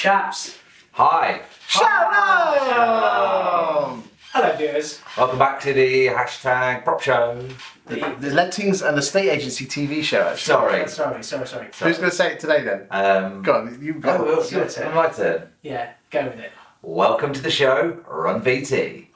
Chaps. Hi, Shalom! Hello, viewers. welcome back to the hashtag prop show. The- The Lettings and Estate Agency TV show, actually. Sorry. Sorry, sorry, sorry. Who's going to say it today then? Um, Go on, you've got oh, it. well, It's your it's turn. my turn. Yeah, go with it. Welcome to the show, Run VT.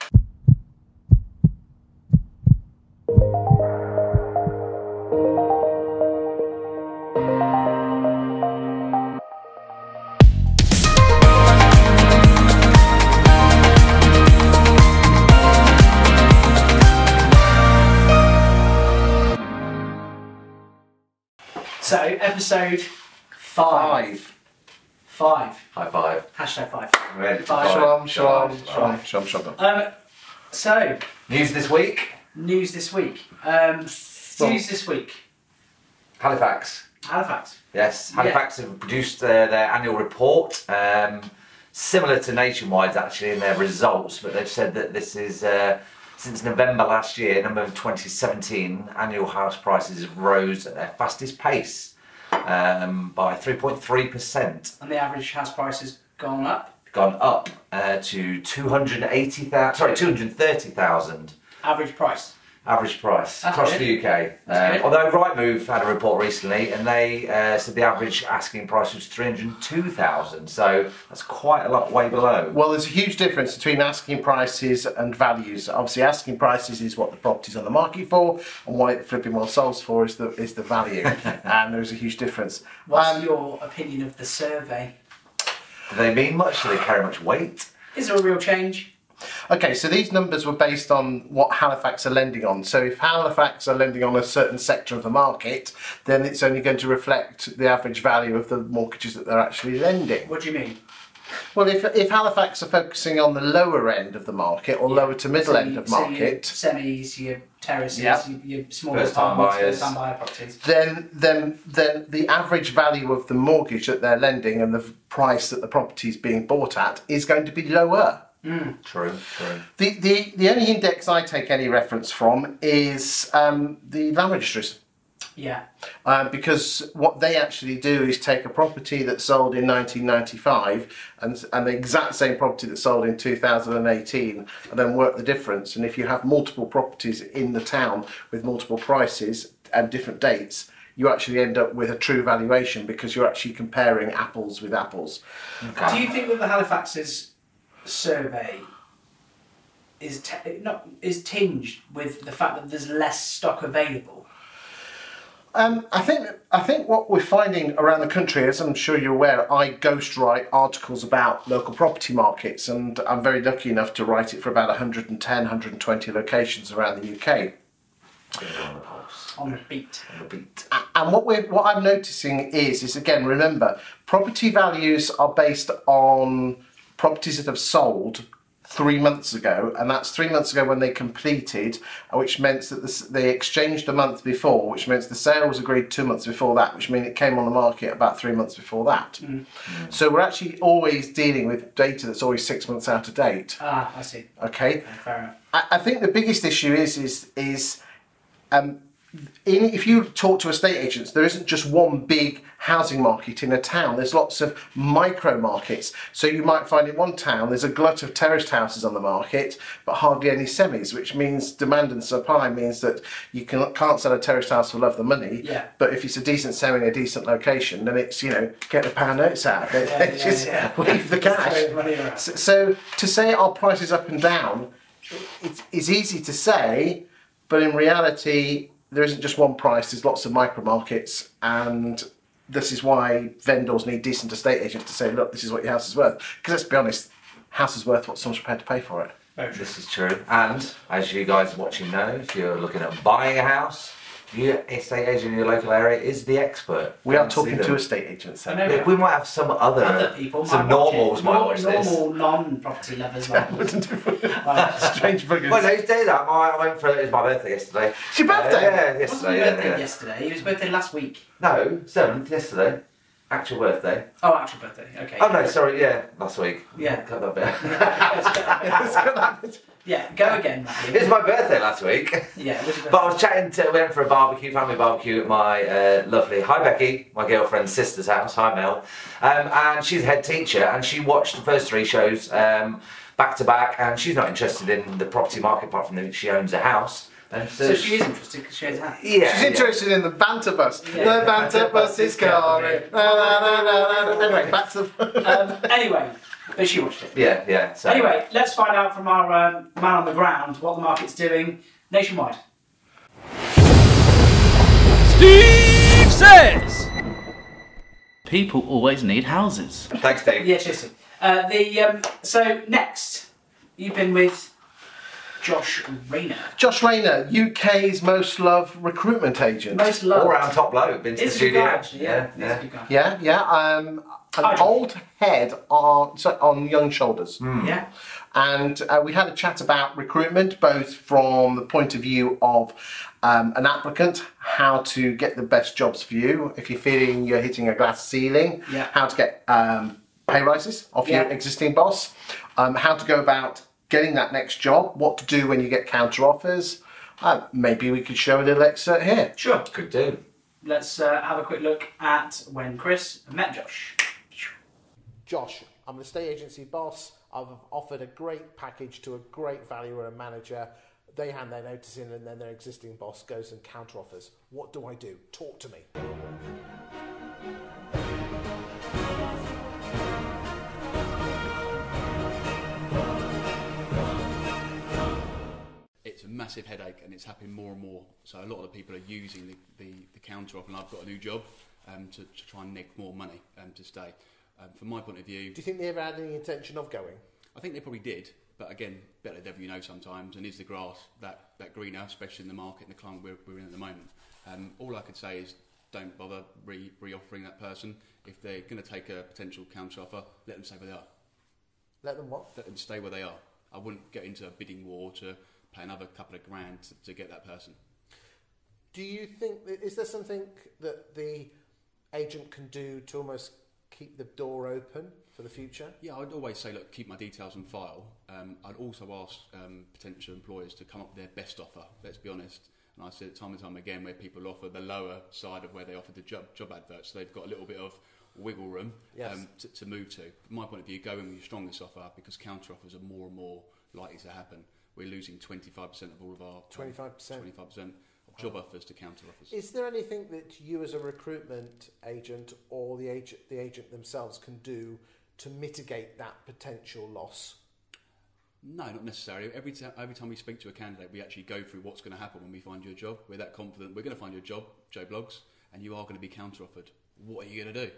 Episode five. Five. High five. Hashtag five. Ready fight. Shalom, shalom, Shalom. shalom, shalom. Um, so, News this week, news this week. Um, Well- news this week. Halifax. Halifax. Yes, Yeah. Halifax have produced their, their annual report, um, similar to Nationwide's actually in their results, but they've said that this is uh, since November last year, November 2017, annual house prices have rose at their fastest pace um, by 3.3%, And the average house price has gone up. gone up uh, to 280,000, sorry, 230,000 Average price. Average price That's across good. the UK. That's Um, good. although Rightmove had a report recently, and they uh, said the average asking price was three hundred two thousand. So that's quite a lot way below. Well, there's a huge difference between asking prices and values. Obviously, asking prices is what the property's on the market for, and what it flipping well sells for is the is the value, and there's a huge difference. What's Um, your opinion of the survey? Do they mean much? Do they carry much weight? Is there a real change? Okay, so these numbers were based on what Halifax are lending on. So if Halifax are lending on a certain sector of the market, then it's only going to reflect the average value of the mortgages that they're actually lending. What do you mean? Well, if, if Halifax are focusing on the lower end of the market or lower to middle end of So your market, semis, your terraces, Yeah. your, your smaller First-time apartments, buyers. first-time buyer properties. then then then the average value of the mortgage that they're lending and the price that the property is being bought at is going to be lower. True, true. The, the, the only index I take any reference from is um, the land registries. Yeah. Uh, because what they actually do is take a property that sold in 1995 and, and the exact same property that sold in 2018 and then work the difference. And if you have multiple properties in the town with multiple prices and different dates, you actually end up with a true valuation because you're actually comparing apples with apples. Do you think that the Halifax's survey is t- not is tinged with the fact that there's less stock available? Um, I think I think what we're finding around the country, as I'm sure you're aware, I ghostwrite articles about local property markets, and I'm very lucky enough to write it for about 110, 120 locations around the UK. On the pulse, On the beat. on the beat. And what we're what I'm noticing is is again remember property values are based on properties that have sold three months ago, and that's three months ago when they completed, uh, which meant that this, they exchanged a month before, which means the sale was agreed two months before that, which means it came on the market about three months before that. So we're actually always dealing with data that's always six months out of date. Ah, I see. Okay. Okay, fair enough. I, I think the biggest issue is is is um, in, if you talk to estate agents, there isn't just one big housing market in a town. There's lots of micro markets. So you might find in one town there's a glut of terraced houses on the market, but hardly any semis, which means demand and supply means that you can, can't sell a terraced house for love the money. Yeah. But if it's a decent semi in a decent location, then it's you know get the pound notes out, yeah, just yeah. leave the cash. Throw money around. So, so to say our prices up and down, it's, it's easy to say, but in reality, there isn't just one price. There's lots of micro markets, and this is why vendors need decent estate agents to say, look, this is what your house is worth. Because let's be honest, house is worth what someone's prepared to pay for it. Very. This is true. And as you guys watching know, if you're looking at buying a house, your estate agent in your local area is the expert. We are and see talking to them. estate agents. I know. Yeah, we might have some other, Other people, some might watch normals it. might Nor- watch this. Normal non-property lovers might. Strange buggers. Well, no, do that. I I went for it was my birthday yesterday. It's your birthday? Uh, yeah, It wasn't yesterday. his Yeah, birthday yeah. yesterday. It was birthday last week. No, seventh yesterday. Actual birthday. Oh, actual birthday. Okay. Oh no, sorry. Yeah, last week. Yeah. cut that bit. Yeah, go again, Matthew. It was my birthday last week. Yeah, it was a bit- But I was chatting to, we went for a barbecue, family barbecue at my uh, lovely, hi Becky, my girlfriend's sister's house, hi Mel. Um, and she's a head teacher and she watched the first three shows um, back to back and she's not interested in the property market apart from that she owns a house. And So she is interested because she has a hat. Yeah. She's yeah. interested in the banter bus. Yeah. The banter bus is coming. Anyway, back to Um, anyway, but she watched it. Yeah, yeah. So. Anyway, let's find out from our um, man on the ground what the market's doing nationwide. Steve says people always need houses. Thanks, Dave. Yeah, cheers. Uh, the um, so next, you've been with Josh Rayner. Josh Rayner, UK's most loved recruitment agent. Most loved. All round top bloke, been to the He's a good studio. guy, actually. Yeah, yeah. yeah. Yeah, yeah. Um, an Hi, old head on so on young shoulders. Yeah. and uh, we had a chat about recruitment, both from the point of view of um, an applicant, how to get the best jobs for you if you're feeling you're hitting a glass ceiling, Yeah. how to get um, pay rises off Yeah. your existing boss, um, how to go about getting that next job, what to do when you get counter offers. Uh, maybe we could show a little excerpt here. Sure. Could do. Let's uh, have a quick look at when Chris met Josh. Josh, I'm an estate agency boss. I've offered a great package to a great valuer and manager. They hand their notice in, and then their existing boss goes and counter offers. What do I do? Talk to me. Massive headache and it's happening more and more. So a lot of the people are using the, the, the counter offer and I've got a new job um, to, to try and nick more money um, to stay. Um, from my point of view, Do you think they ever had any intention of going? I think they probably did, but again, better than ever you know sometimes. And is the grass that, that greener, especially in the market and the climate we're, we're in at the moment? Um, all I could say is don't bother re, re-offering that person. If they're going to take a potential counter offer, let them stay where they are. Let them what? Let them stay where they are. I wouldn't get into a bidding war to pay another couple of grand to, to get that person. Do you think that, is there something that the agent can do to almost keep the door open for the future? Yeah, I'd always say, look, keep my details on file. Um, I'd also ask um, potential employers to come up with their best offer. Let's be honest. And I see it time and time again where people offer the lower side of where they offer the job, job advert, so they've got a little bit of wiggle room Yes. um, to, to move to. From my point of view, go in with your strongest offer because counter offers are more and more likely to happen. We're losing 25% of all of our 25%. 25% of job offers to counter offers. Is there anything that you, as a recruitment agent or the agent, the agent themselves, can do to mitigate that potential loss? No, not necessarily. Every, t- every time we speak to a candidate, we actually go through what's going to happen when we find you a job. We're that confident. We're going to find you a job, Joe Blogs, and you are going to be counter offered. What are you going to do?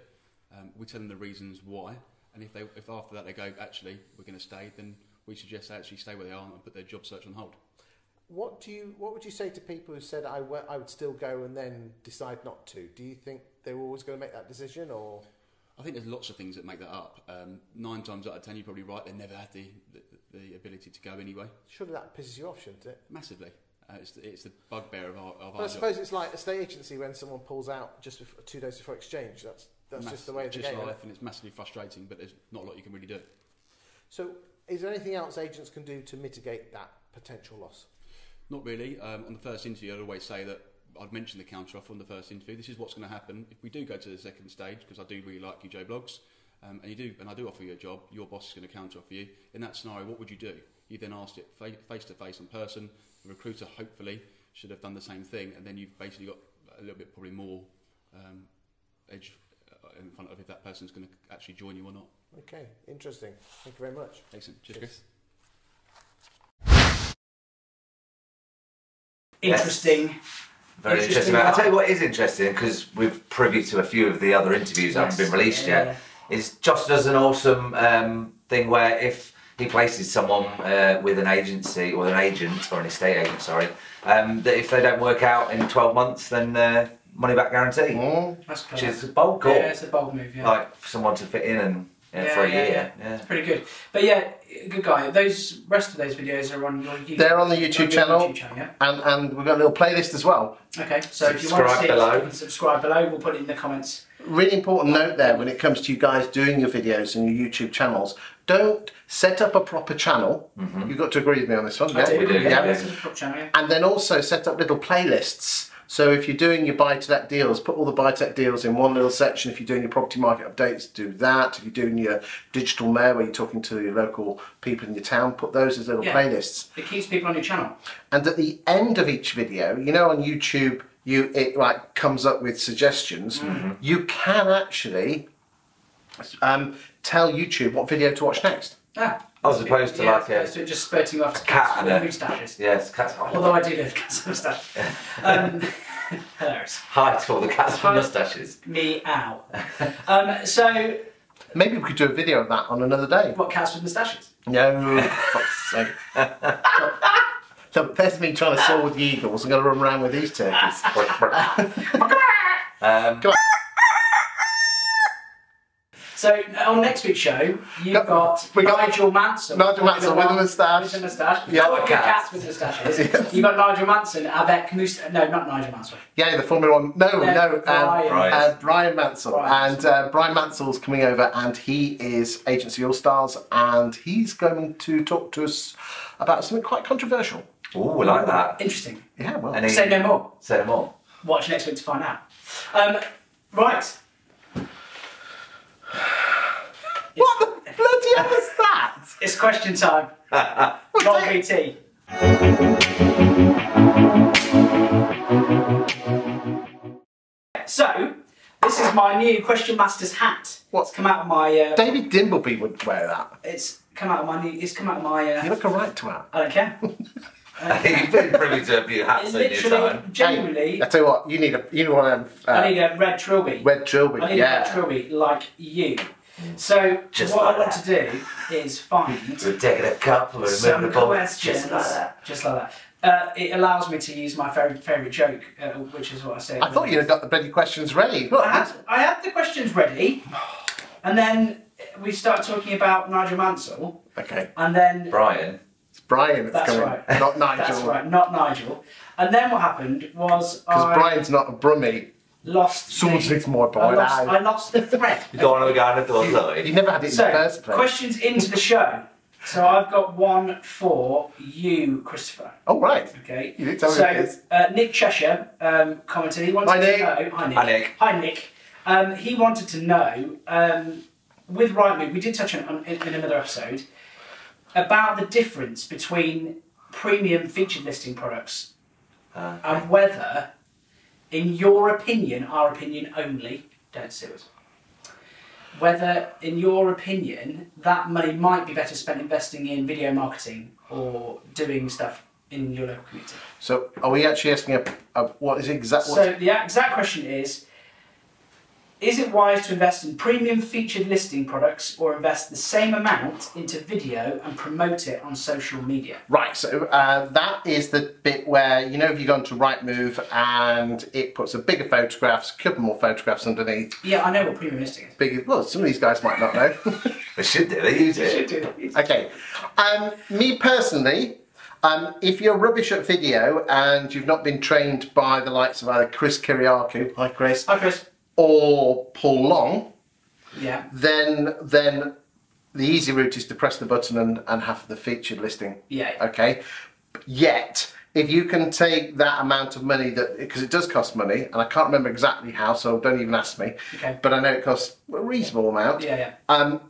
Um, we tell them the reasons why, and if they, if after that they go, actually, we're going to stay, then we suggest they actually stay where they are and put their job search on hold. What do you? What would you say to people who said I, w- I would still go and then decide not to? Do you think they were always going to make that decision, or I think there's lots of things that make that up. Um, nine times out of ten, you're probably right. They never had the, the, the ability to go anyway. surely that pisses you off, shouldn't it? Massively. Uh, it's, the, it's the bugbear of our, of But our I job. suppose it's like a state agency when someone pulls out just before, two days before exchange. That's that's Mass- just the way of the just game. isn't life, and it's massively frustrating. But there's not a lot you can really do. So, is there anything else agents can do to mitigate that potential loss? Not really. Um, on the first interview, I'd always say that I'd mention the counter offer on the first interview. This is what's going to happen if we do go to the second stage, because I do really like you, Joe Blogs, um, and you do, and I do offer you a job. Your boss is going to counter offer you. In that scenario, what would you do? You then asked it face to face in person. The recruiter hopefully should have done the same thing, and then you've basically got a little bit probably more um, edge in front of if that person's going to actually join you or not. Okay, interesting. Thank you very much. Excellent. Cheers, Chris. Interesting. Very Interesting interesting. I'll tell you what is interesting because we've privy to a few of the other interviews that Yes. haven't been released Yeah, yet. Is Josh does an awesome um, thing where if he places someone uh, with an agency or an agent or an estate agent, sorry, um, that if they don't work out in 12 months, then uh, money back guarantee, Mm. That's which clever. is a bold call. Yeah, it's a bold move. Yeah. Like for someone to fit in and yeah, Yeah, for a yeah, year. Yeah. It's pretty good. But yeah, good guy. Those rest of those videos are on your YouTube. They're on the YouTube your channel. YouTube channel, yeah. And and we've got a little playlist as well. Okay, so if you want to Subscribe see below. it, subscribe below. We'll put it in the comments Really important note there when it comes to you guys doing your videos and your YouTube channels. Don't set up a proper channel. You've got to agree with me on this one. I do, we do, yeah, yeah. this is a prop channel, yeah. And then also set up little playlists. So if you're doing your buy to let deals, put all the buy to let deals in one little section. If you're doing your property market updates, do that. If you're doing your digital mail where you're talking to your local people in your town, put those as little Yeah. playlists. It keeps people on your channel. And at the end of each video, you know, on YouTube, you it like comes up with suggestions. You can actually um, tell YouTube what video to watch next. Ah. As opposed to yeah, like as a opposed to just spurting you off to cat cats and with moustaches. Yes, cats. Although I do love cats with moustaches. Um, hilarious. Hi to all the cats with moustaches. Meow. Um, so, Maybe we could do a video of that on another day. what cats with moustaches? No, fuck's sake. Look, there's me trying to soar with the eagles. I'm going to run around with these turkeys. um, Go on. So on next week's show, you've No, got we got- Nigel Mansell. Nigel Mansell with a moustache. With a moustache. Yeah. Talking Cats. cats with moustaches. Yes. You've got Nigel Mansell avec moustache. No, not Nigel Mansell. Yeah, the Formula One. No, Yeah, no, um, Brian. Brian. Uh, Brian Mansell. Brian. And uh, Brian Mansell's coming over, and he is Agency All Stars, and he's going to talk to us about something quite controversial. Oh, we like that. Interesting. Yeah, well. Any- Say no more. Say no more. Watch next week to find out. Um, right. what the bloody hell is that? It's question time. Roll VT. So, this is my new Question Masters hat. What's come out of my. Uh, David Dimbleby would wear that. it's come out of my new. It's come out of my. You Uh, look a right twat. I don't care. You've been privy to a few hats in your time. genuinely, Hey, I tell you what, you need a you need one of them. Uh, I need a red trilby. red trilby. I need yeah. a red trilby like you. So, Just what like I want that. to do is find We're taking a couple, we're some moving the ball. questions, Just like that. just like that. Uh, it allows me to use my favourite favourite joke, uh, which is what I say. I thought you had got the bloody questions ready. Look, I had, I had the questions ready, and then we start talking about Nigel Mansell, Okay, and then Brian. it's Brian that's, That's coming, right. not Nigel. that's right, not Nigel. And then what happened was Because Brian's not a brummie. Lost. Someone's the, needs more I lost, I lost the thread. You don't want to go on the door, He Louis. never had it in So, the first place. questions into the show. So I've got one for you, Christopher. Oh, right. Okay. You didn't tell me so, what it is. Uh, Nick Cheshire um, commented. He wanted Hi, to Nick. know. Hi, Nick. Hi, Nick. Hi, Nick. Um, he wanted to know um, with Rightmove. We did touch on, on in, in another episode about the difference between premium featured listing products Uh, and whether, in your opinion, our opinion only, don't sue us. Whether, in your opinion, that money might be better spent investing in video marketing or doing stuff in your local community. So, are we actually asking a, a what is exact? So the exact question is: Is it wise to invest in premium featured listing products or invest the same amount into video and promote it on social media? Right, so uh, that is the bit where, you know, if you go onto Rightmove and it puts a bigger photographs, a couple more photographs underneath. Yeah, I know what premium listing is. Bigger, well, some of these guys might not know. They should do, they use it. do that. okay, um, me personally, um, if you're rubbish at video and you've not been trained by the likes of either Chris Kiriakou, hi Chris, Hi, Chris. Or pull Long, Yeah. then then the easy route is to press the button and, and have the featured listing. Yeah. Okay. Yet, if you can take that amount of money that because it does cost money, and I can't remember exactly how, so don't even ask me. Okay. But I know it costs a reasonable amount. Yeah, yeah. Um,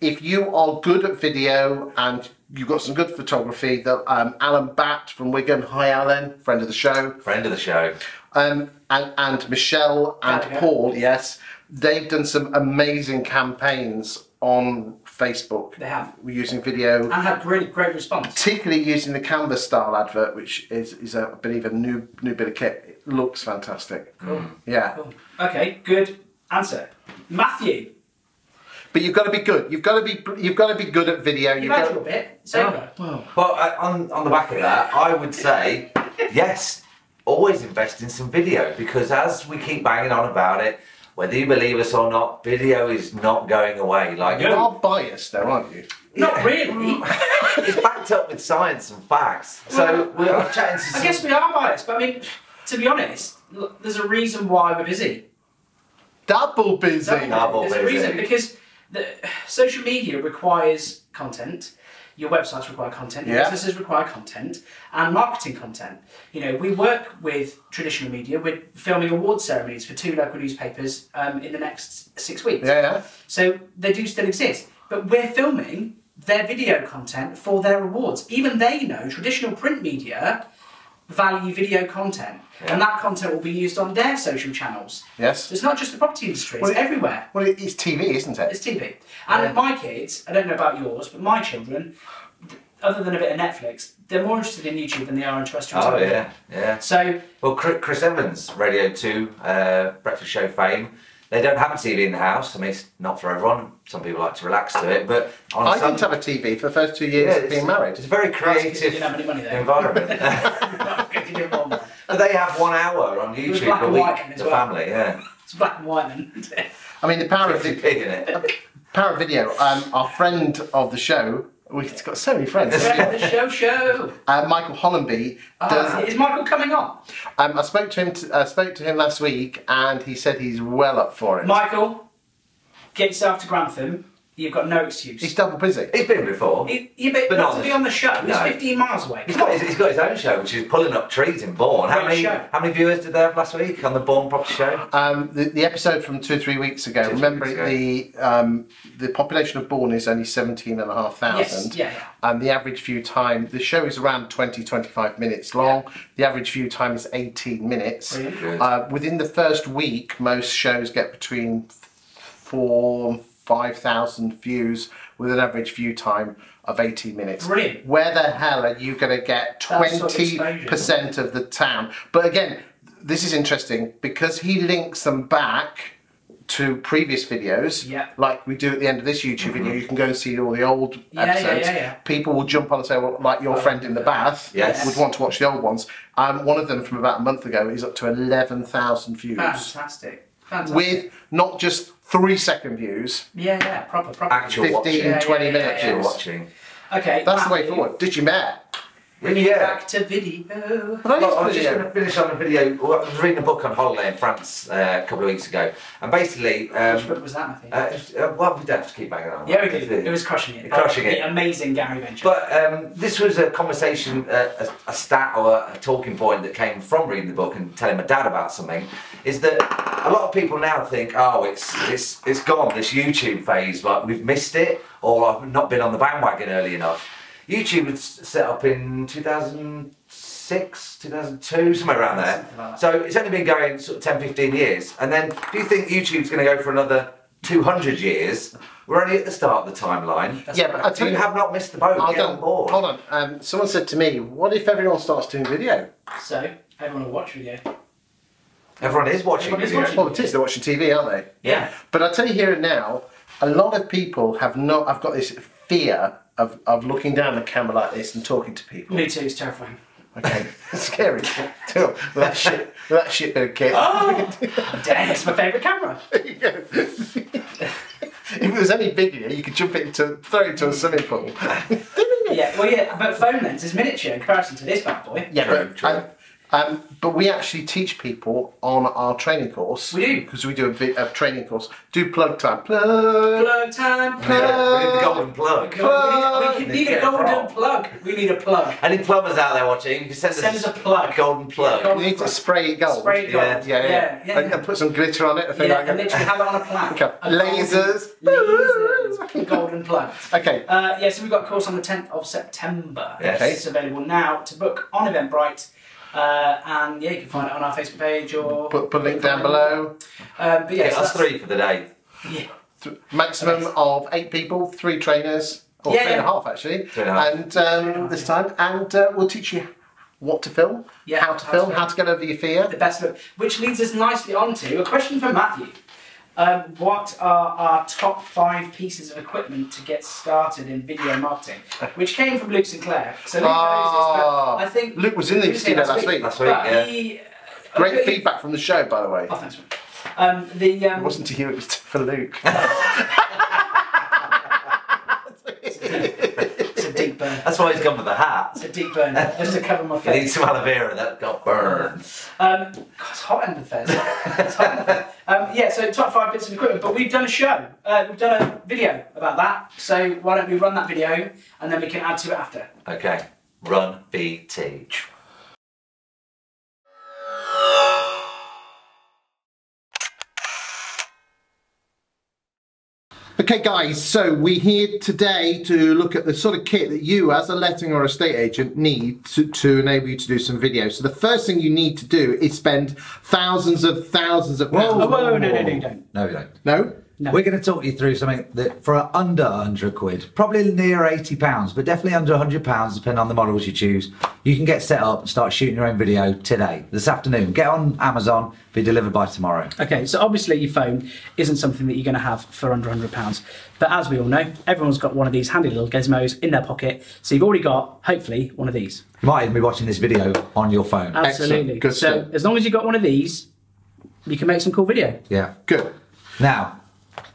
if you are good at video and you've got some good photography, that um, Alan Batt from Wigan, hi Alan, friend of the show, Friend of the show. Um, and, and Michelle and Gallagher. Paul, yes, they've done some amazing campaigns on Facebook. They have. using video, And had really great response. particularly using the Canvas style advert, which is, is a, I believe, a new new bit of kit. It looks fantastic. Cool. Yeah, Cool. Okay, good answer. Matthew, but you've got to be good. You've got to be you've got to be good at video. you've You've had got your bit. It's over. Well, I, on, on the back of that, I would say, yes, always invest in some video because as we keep banging on about it, whether you believe us or not, video is not going away. Like, you are um, biased, though, aren't you? Not really. it's backed up with science and facts. So we're chatting to some. I guess we are biased, but I mean, to be honest, look, there's a reason why we're busy. Double busy. Double Double There's a busy. reason because the, social media requires content. Your websites require content. Your Yeah. businesses require content and marketing content. You know, we work with traditional media. We're filming award ceremonies for two local newspapers um, in the next six weeks. Yeah, yeah. So they do still exist, but we're filming their video content for their awards. Even they know traditional print media value video content, and that content will be used on their social channels. Yes. So it's not just the property industry; it's Well, it- everywhere. Well, it- it's TV, isn't it? It's TV. And my kids, I don't know about yours, but my children, other than a bit of Netflix, they're more interested in YouTube than they are in terrestrial Oh television. yeah, yeah. So Well, Chris Chris Evans, Radio 2, uh, Breakfast Show fame. They don't have a TV in the house. I mean, it's not for everyone. Some people like to relax to it, but on I some, didn't have a TV for the first two years yeah, of being married. It's a very That's 'cause you creative didn't have any money there. environment. you didn't want one. but they have one hour on YouTube black a and week. white as The well. family, yeah, It's black and white then. I mean, the power of, the, pig in it. power of video. Um, our friend of the show, we've got so many friends. The show show. uh, Michael Hollenby Ah, does. is Michael coming on? Um, I spoke to him. T- uh, spoke to him last week, and he said he's well up for it. Michael, get yourself to Grantham. You've got no excuse. He's double busy. He's been before. He, you bet But not not to on be the- on the show. He's No. 15 miles away. He's Come got, his, he's got his own show, which is pulling up trees in Bourne. How many? show. How many viewers did they have last week on the Bourne Property Show? Um, the, the episode from two or three weeks ago. Two three remember, weeks the um, the population of Bourne is only 17,500. Yes, yeah, yeah. And the average view time, the show is around 20, 25 minutes long. The average view time is 18 minutes. Brilliant. Uh, within the first week, most shows get between four and 5,000 views with an average view time of 18 minutes. Brilliant. Where the hell are you going to get That sort of 20% of the town? But again, this is interesting because he links them back to previous videos, Yeah. like we do at the end of this YouTube video. You can go and see all the old Yeah, yeah, episodes. yeah, yeah. People will jump on and say, well, like your friend in the bath Yes. would want to watch the old ones. Um, one of them from about a month ago is up to 11,000 views Fantastic. Fantastic. with not just three second views, yeah, yeah, proper, proper. Actual 15, watching. 20 yeah, minute yeah, Actual views. watching. Okay. That's the way forward. Did you met? Bringing Yeah. back to video. Well, I was just going to finish on a video. well, I was reading a book on holiday in France uh, a couple of weeks ago, and basically, um, Which book was that, Matthew? uh, uh, well, we don't have to keep banging on. yeah, we did. It was crushing it. Crushing it. the Amazing Gary Vaynerchuk. But um, this was a conversation, uh, a, a stat or a, a talking point that came from reading the book and telling my dad about something. Is that a lot of people now think, oh, it's it's it's gone. This YouTube phase, like we've missed it, or I've not been on the bandwagon early enough. YouTube was set up in 2006, 2002, somewhere around there. Like. So it's only been going sort of 10, 15 years. And then do you think YouTube's going to go for another 200 years? We're only at the start of the timeline. That's yeah, right. but I tell you you, have not missed the boat. hold Get on, on board. hold on. Um, someone said to me, "What if everyone starts doing video?" So, everyone will watch video. Everyone is watching Everyone is watching. Well, it is. They're watching TV, aren't they? Yeah. But I tell you here and now, a lot of people have not. I've got this fear of, of looking down the camera like this and talking to people. Me too, it's terrifying. Okay, it's scary. Too. With that shit, with that shit bit of kit. Oh! Dang, it's my favourite camera. There you go. if it was any bigger, you could jump it into, throw it into a swimming pool. Yeah, well, yeah, but phone lens is miniature in comparison to this bad boy. Yeah, True, but true. Um, but we actually teach people on our training course. We do. because we do a, a training course. Do plug time. Plug. Plug time, Yeah, plug. we need the golden plug. Plug. We need, we need a golden wrong. plug. We need a plug. Any plumbers out there watching, send, Send us a plug. golden plug. Yeah, You need to spray it gold. Spray it gold. Yeah, Yeah, yeah, Yeah, yeah, And, yeah. and put some glitter on it. I think Yeah, like and that. literally have it on a plaque. Okay. A Lasers. Lasers. golden plug. Okay. Uh, yeah, so we've got a course on the 10th of September. Yes. It's available now to book on Eventbrite. Uh, and yeah, you can find it on our Facebook page or. Put, put a link down below. Um, but yeah, Yeah, so that's that's- three for the day. Yeah. Th- Maximum of eight people, three trainers, or Yeah, three and a half actually. Three and a half. And um, this time, and uh, we'll teach you what to film, Yeah, how to how to film, film. how to get over your fear. the best look. Which leads us nicely on to a question from Matthew. Um, what are our top five pieces of equipment to get started in video marketing? Which came from Luke Sinclair. So Luke knows Ah, this, I think Luke was in the Luke was here studio last week. Last week, yeah. he, Great uh, feedback from the show, by the way. Oh, thanks. man. Um, the um, It wasn't to you, it was for Luke. it's a deep burn. That's why he's gone with the hat. It's a deep burn, just to cover my face. needs face. some aloe vera that got burned. Um, God, it's hot in the face. It's hot in the. Um, yeah, so top five bits of equipment. But we've done a show. Uh, we've done a video about that. So why don't we run that video and then we can add to it after. Okay, run VT. Okay, guys, so we're here today to look at the sort of kit that you, as a letting or estate agent, need to, to enable you to do some videos. So, the first thing you need to do is spend thousands of thousands of pounds. Oh, whoa, no, no, no, you don't. No, we don't. No? No. We're going to talk you through something that for under 100 quid, probably near 80 pounds, but definitely under 100 pounds, depending on the models you choose. You can get set up and start shooting your own video today, this afternoon. Get on Amazon, be delivered by tomorrow. Okay, so obviously your phone isn't something that you're going to have for under £100. But as we all know, everyone's got one of these handy little gizmos in their pocket. So you've already got, hopefully, one of these. You might even be watching this video on your phone. Absolutely. Good so stuff. as long as you've got one of these, you can make some cool video. Yeah. Good. Now,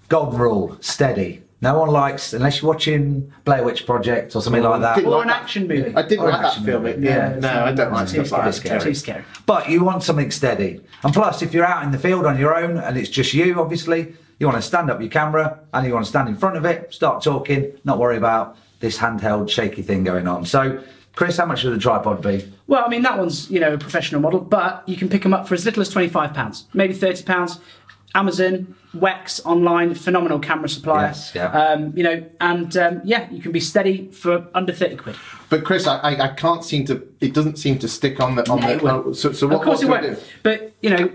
golden rule, steady. No one likes, unless you're watching Blair Witch Project or something like that. Didn't Or like an that. action movie. I didn't Or like that action film. movie. Yeah, it's no, I don't like too stuff like scary. that. Too scary. But you want something steady. And plus, if you're out in the field on your own and it's just you, obviously, you want to stand up your camera and you want to stand in front of it, start talking, not worry about this handheld shaky thing going on. So, Chris, how much would the tripod be? Well, I mean, that one's, you know, a professional model, but you can pick them up for as little as £25, maybe £30. Amazon, Wex online, phenomenal camera supplier. Yes, yeah. Um, you know, and um, yeah, you can be steady for under 30 quid. But Chris, I, I, I can't seem to. It doesn't seem to stick on the on No, the. it oh, so, so what, of course what it won't. But, you know,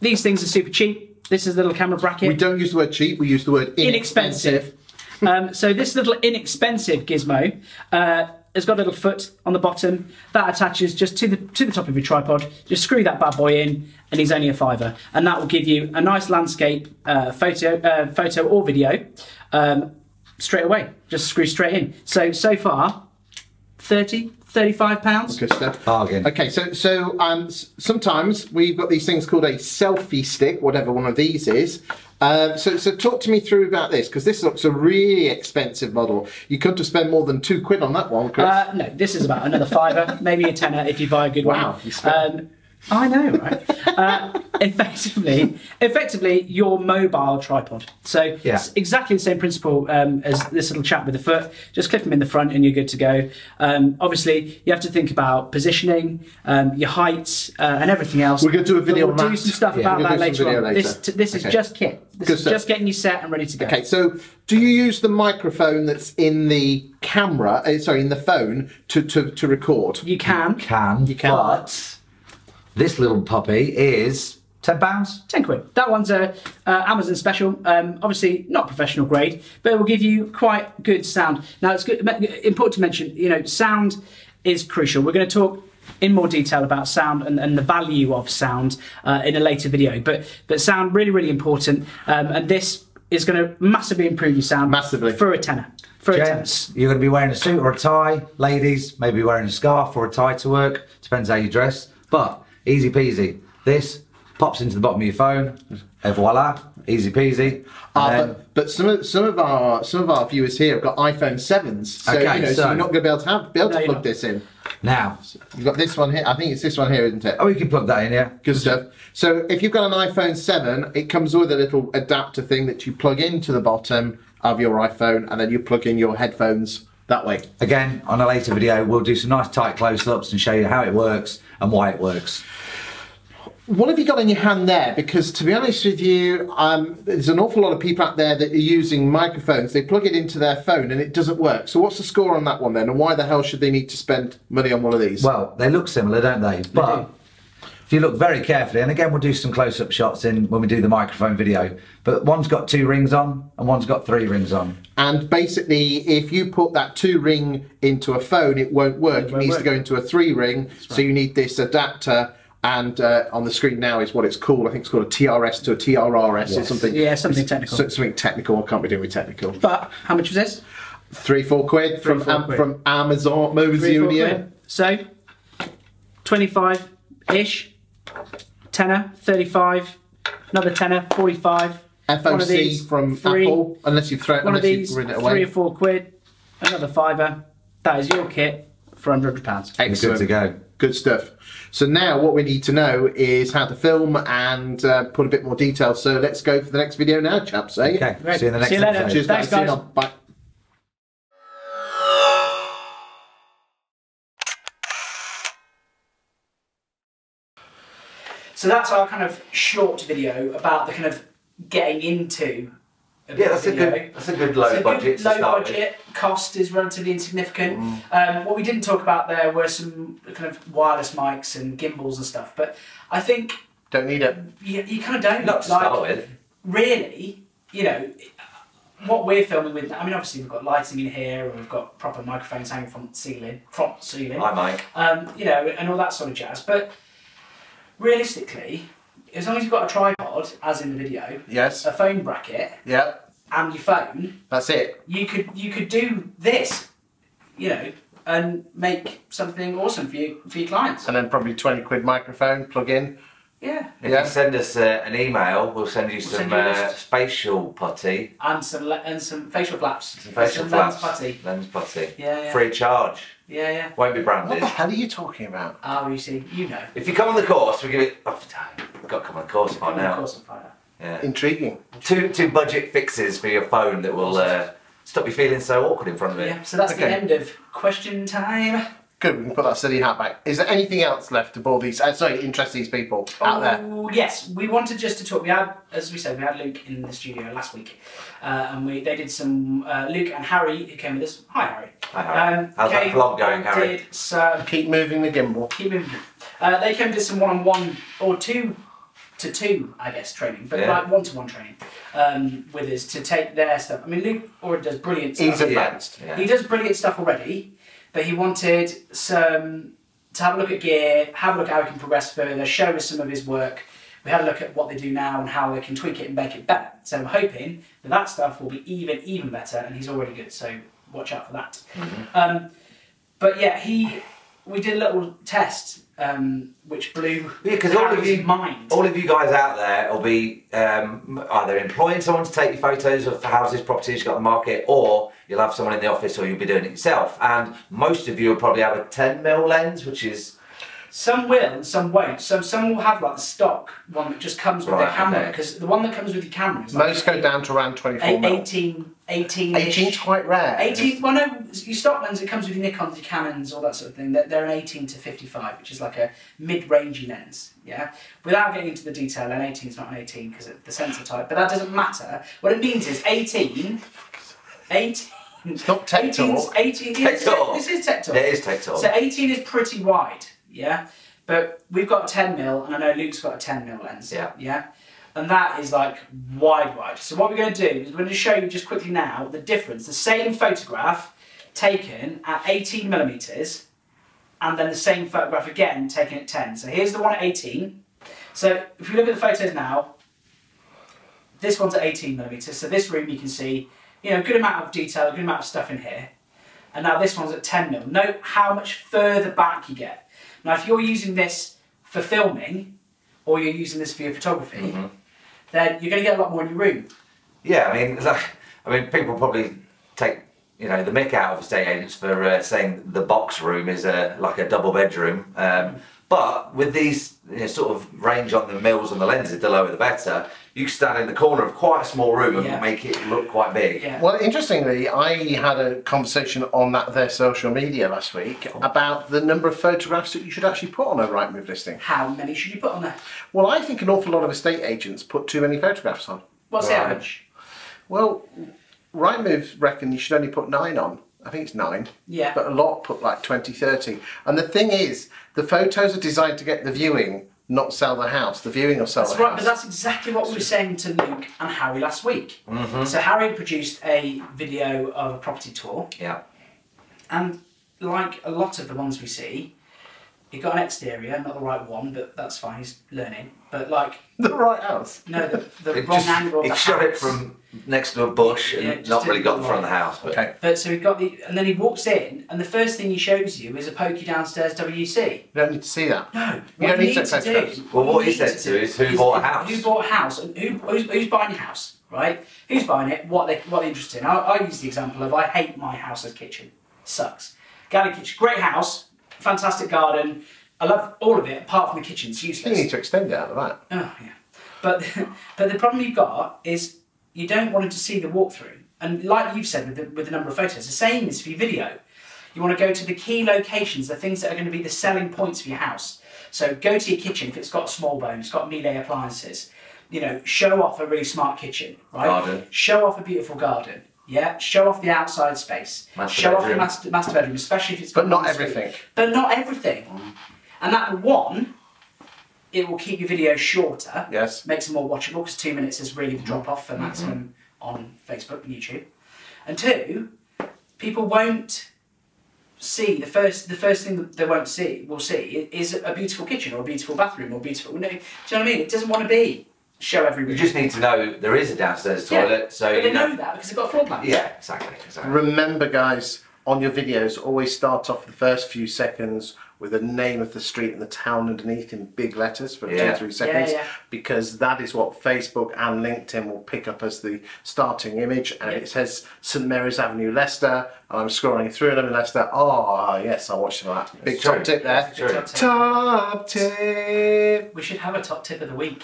these things are super cheap. This is the little camera bracket. We don't use the word cheap. We use the word inexpensive. um, so this little inexpensive gizmo uh, has got a little foot on the bottom that attaches just to the to the top of your tripod. Just screw that bad boy in, and he's only a fiver, and that will give you a nice landscape uh, photo, uh, photo or video um, straight away. Just screw straight in. So so far, 30, 35 pounds. Good stuff. Bargain. Okay, so so um, sometimes we've got these things called a selfie stick, whatever one of these is. Um, so so talk to me through about this because this looks a really expensive model. You couldn't have spent more than two quid on that one. Uh, no, this is about another fiver, maybe a tenner if you buy a good Wow, one. Um, I know, right? uh, effectively, effectively, your mobile tripod. So Yeah. it's exactly the same principle um, as this little chap with the foot. Just clip them in the front, and you're good to go. Um, obviously, you have to think about positioning, um, your height, uh, and everything else. We're gonna do a video We'll on do some stuff Yeah, about we're that gonna do some later on. later. This, t- this is just kit. This Good is stuff. just getting you set and ready to go. Okay, so do you use the microphone that's in the camera, uh, sorry, in the phone to, to, to record? You can. You Can, You can. but this little puppy is ten pounds. 10 quid. That one's a uh, Amazon special. Um, obviously not professional grade, but it will give you quite good sound. Now it's good, important to mention, you know, sound is crucial. We're going to talk in more detail about sound and, and the value of sound uh, in a later video, but but sound really really important. Um, and this is going to massively improve your sound. Massively. for a tenner. For a tenner. Gents, you're going to be wearing a suit or a tie. Ladies, maybe wearing a scarf or a tie to work. Depends how you dress. But easy peasy. This pops into the bottom of your phone. Et voila, easy peasy. Uh, then- but, but some of some of our some of our viewers here have got iPhone sevens, so Okay, you know, so, so- you're not going to be able to have be able No, to plug this in. now, You've got this one here. I think it's this one here, isn't it? oh, we can plug that in, yeah. Good stuff. So if you've got an iPhone 7, it comes with a little adapter thing that you plug into the bottom of your iPhone and then you plug in your headphones that way. Again, on a later video, we'll do some nice tight close-ups and show you how it works and why it works. What have you got in your hand there? Because to be honest with you, um, there's an awful lot of people out there that are using microphones. They plug it into their phone and it doesn't work. So what's the score on that one then? And why the hell should they need to spend money on one of these? Well, they look similar, don't they? But if you look very carefully, and again, we'll do some close-up shots in when we do the microphone video. But one's got two rings on, and one's got three rings on. And basically, if you put that two ring into a phone, it won't work. It, won't needs work. to go into a three ring. So you need this adapter. And uh, on the screen now is what it's called. I think it's called a TRS to a TRRS or something. Yeah, something It's- technical. something technical. I can't be doing with technical. But how much was this? Three, four quid from four Am- quid. from Amazon Three, Mobius four Union. quid. So, 25 ish, tenner, 35, another tenner, 45. One of FOC these, from three. Apple. Unless you've thrown, One of unless these, you've ridden it three or four quid, another fiver. That is your kit for £100. You're Excellent. good to go. Good stuff. So now what we need to know is how to film and uh, put a bit more detail. So let's go for the next video now, chaps. Eh? Okay, Great. see you in the next See you later. episode. Cheers, Thanks, See you guys. now. Bye. So that's our kind of short video about the kind of getting into. A Yeah, that's a good. That's a good low So good budget to low budget, cost is relatively insignificant. Mm. Um, what we didn't talk about there were some kind of wireless mics and gimbals and stuff, but I think Don't need it. you, you kind of don't. Not to like, start with. really, you know, what we're filming with. I mean, obviously we've got lighting in here, and we've got proper microphones hanging from the ceiling, from the ceiling, Hi, Mike. um, you know, and all that sort of jazz. But realistically, as long as you've got a tripod, as in the video, Yes. a phone bracket, Yeah. and your phone, That's it. you could you could do this, you know, and make something awesome for you for your clients. And then probably 20 quid microphone, plug in. Yeah, If Yeah. you send us uh, an email, we'll send you We'll some send you uh, spatial putty, and some le- and some facial flaps, some facial some flaps, lens putty. lens putty, Yeah, yeah. free of charge. Yeah, yeah. Won't be branded. What branded. the hell are you talking about? Ah, you see, you know. If you come on the course, we give it. Oh, I've got to come on the course by Of now. course, I'm fire. Yeah. Intriguing. Two two budget fixes for your phone that will uh, stop you feeling so awkward in front of it. Yeah, so that's the Okay. end of question time. Good, we can put that silly hat back. Is there anything else left to bore these, uh, sorry, interest these people out there? Oh, yes, we wanted just to talk. We had, as we said, we had Luke in the studio last week, uh, and we they did some. Uh, Luke and Harry who came with us. Hi, Harry. Hi, Harry. Um, How's that vlog going, Harry? Did some, Keep moving the gimbal. keep moving. Uh, they came and did some one-on-one or two to two, I guess, training, but Yeah. like one-to-one training um, with us to take their stuff. I mean, Luke already does brilliant stuff. He's advanced. Yeah. He does brilliant stuff already, but he wanted some to have a look at gear, have a look at how he can progress further, show us some of his work. We had a look at what they do now and how they can tweak it and make it better. So I'm hoping that that stuff will be even even better, and he's already good. So watch out for that. Um, but yeah, he we did a little test um, which blew Yeah, because all of you, mind. all of you guys out there will be um, either employing someone to take your photos of houses, properties you've got on the market, or you'll have someone in the office, or you'll be doing it yourself. And most of you will probably have a 10 mm lens, which is Some will and some won't. So some will have like the stock one that just comes with Right, the camera okay. because the one that comes with your camera is like Most go down to around 24 eight- mil. 18, 18 18 is quite rare. 18, well no, your stock lens, it comes with your Nikons, your Canons, all that sort of thing. They're, they're an 18 to 55, which is like a mid-rangey lens, yeah? Without getting into the detail, an 18 is not an 18 because of the sensor type, but that doesn't matter. What it means is 18, 18, It's not tech 18 talk. 18 Tech this, talk. this is tech talk. it is take talk. So 18 is pretty wide, yeah? But we've got a 10 mil, and I know Luke's got a 10 mil lens. Yeah. Yeah? And that is like wide, wide. So what we're going to do is we're going to show you just quickly now the difference. The same photograph taken at 18 millimeters, and then the same photograph again taken at 10. So here's the one at 18. So if you look at the photos now, this one's at 18 millimeters. So this room you can see, you know, a good amount of detail, a good amount of stuff in here. And now this one's at 10 mil. Note how much further back you get. Now, if you're using this for filming, or you're using this for your photography, Mm-hmm. then you're going to get a lot more in your room. Yeah, I mean, like, I mean, people probably take you know the mick out of estate agents for uh, saying the box room is a like a double bedroom. Um, but with these you know, sort of range on the mills and the lenses, the lower the better. You can stand in the corner of quite a small room and Yeah. make it look quite big. Yeah. Well, interestingly, I had a conversation on that their social media last week about the number of photographs that you should actually put on a Rightmove listing. How many should you put on there? Well, I think an awful lot of estate agents put too many photographs on. What's the average? Well, Rightmove reckon you should only put nine on. I think it's nine. Yeah. But a lot put like 20, 30. And the thing is, the photos are designed to get the viewing, not sell the house. The viewing will sell That's the right, house. but that's exactly what we were saying to Luke and Harry last week. Mm-hmm. So Harry produced a video of a property tour, Yeah. and like a lot of the ones we see, he got an exterior, not the right one, but that's fine. He's learning. But like, the right house. no, the, the It wrong just, angle. Of it the shot it from next to a bush and Yeah, not really got the front of the house. But Okay. But so he got the, and then he walks in, and the first thing he shows you is a pokey downstairs WC. You don't need to see that. No, You don't you need to need to do. photographs. Well, what you he said to do is who bought a house. Who bought a house? And who, who's, who's buying a house, right? Who's buying it? What they what they're interested in? I, I use the example of I hate my house as kitchen. Sucks. Galley kitchen, great house, fantastic garden, I love all of it apart from the kitchen. It's You need to extend it out of that. Oh yeah, but but the problem you've got is you don't want to see the walkthrough, and like you've said with the, with the number of photos, the same is for your video. You want to go to the key locations, the things that are going to be the selling points for your house. So go to your kitchen if it's got a Smallbone, it's got Miele appliances. You know, show off a really smart kitchen, right? Garden. Show off a beautiful garden. Yeah, show off the outside space. Master show off your master, master bedroom, especially if it's But not everything. But not everything. And that one, it will keep your video shorter. Yes. Makes it more watchable because two minutes is really the mm-hmm. drop off for maximum mm-hmm. on Facebook and YouTube. And two, people won't see the first the first thing that they won't see will see is a beautiful kitchen or a beautiful bathroom or beautiful. No, do you know what I mean? It doesn't want to be show every You just need to know there is a downstairs toilet, Yeah, toilet, so but you they know that because they've got a floor plan. Yeah, exactly. exactly. Remember, guys, on your videos, always start off the first few seconds with the name of the street and the town underneath in big letters for two or three seconds, yeah. because that is what Facebook and LinkedIn will pick up as the starting image. And Yeah. it says St Mary's Avenue, Leicester, and I'm scrolling through and I'm in Leicester, oh, yes, I watched that. Big It's top tip there. Top tip. Top tip. We should have a top tip of the week.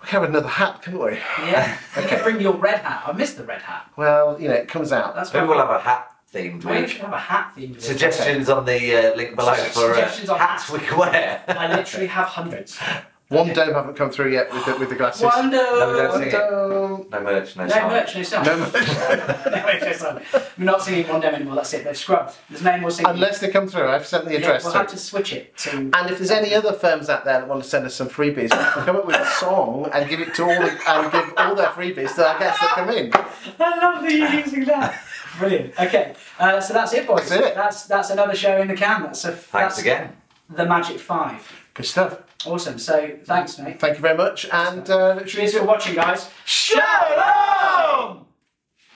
We can have another hat, couldn't we? Yeah. You could bring your red hat. I missed the red hat. Well, you know, it comes out. That's Maybe we'll have a hat themed Maybe we week. should have a hat themed video. Suggestions on the uh, link below for uh, Suggestions on hats we can wear. I literally have hundreds. One dome haven't come through yet with the, with the glasses. Wonder. No, we don't One sing it. dome. No merch, no, No sign. merch, no song. No merch. no merch, no song. We're not singing one dem anymore. That's it. They've scrubbed. There's no more singing. Unless they come through, I've sent the yeah, address. we'll through. have to switch it to. And if there's any other firms out there that want to send us some freebies, we can come up with a song and give it to all the, and give all their freebies to our guests that come in. I love that you're using that. Brilliant. Okay, uh, so that's it, boys. That's it. That's that's another show in the can. That's a. Thanks that's again. The Magic Five. Good stuff. Awesome. So thanks, mate. Thank you very much, and uh, Cheers for watching, guys. Shalom!